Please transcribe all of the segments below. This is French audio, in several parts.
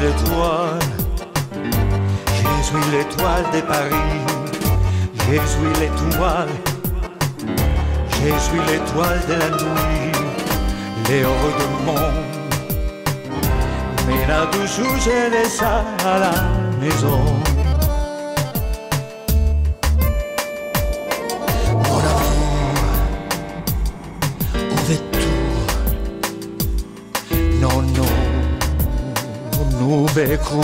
suis l'étoile, je l'étoile de Paris, je suis l'étoile, je suis l'étoile de la nuit, Léo de mon. Mais là toujours j'ai les à la maison. Mon amour, on veut tout. Non, non nous becquons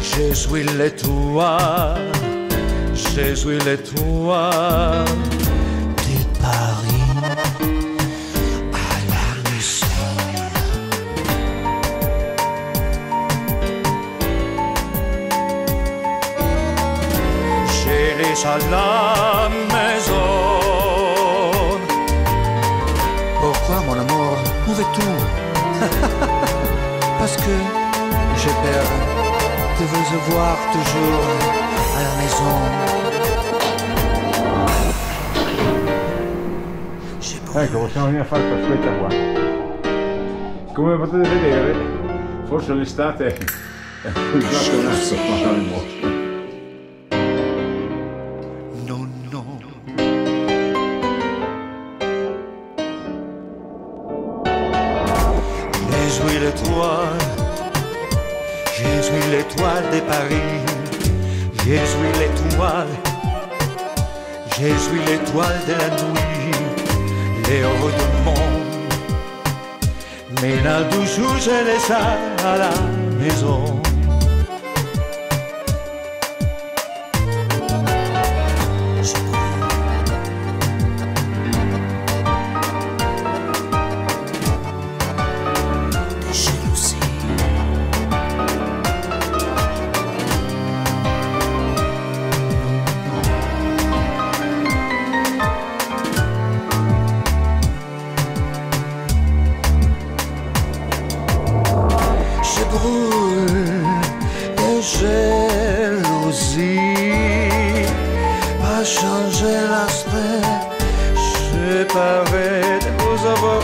Je suis suis l'étoile de Paris à la. Je laisse à la maison. Pourquoi mon amour, où es-tu Parce que j'ai peur de vous voir toujours à la maison. Ecco, possiamo venire a fare questa qua. Come potete vedere, forse l'estate è un gioco naso qua nel bosco. Non, suis l'étoile, je suis l'étoile de Paris, je suis l'étoile, je suis l'étoile de la nuit, l'heure du monde. Mais là toujours je laisse à la maison. jalousie va changer l'aspect. Je parais de vous avoir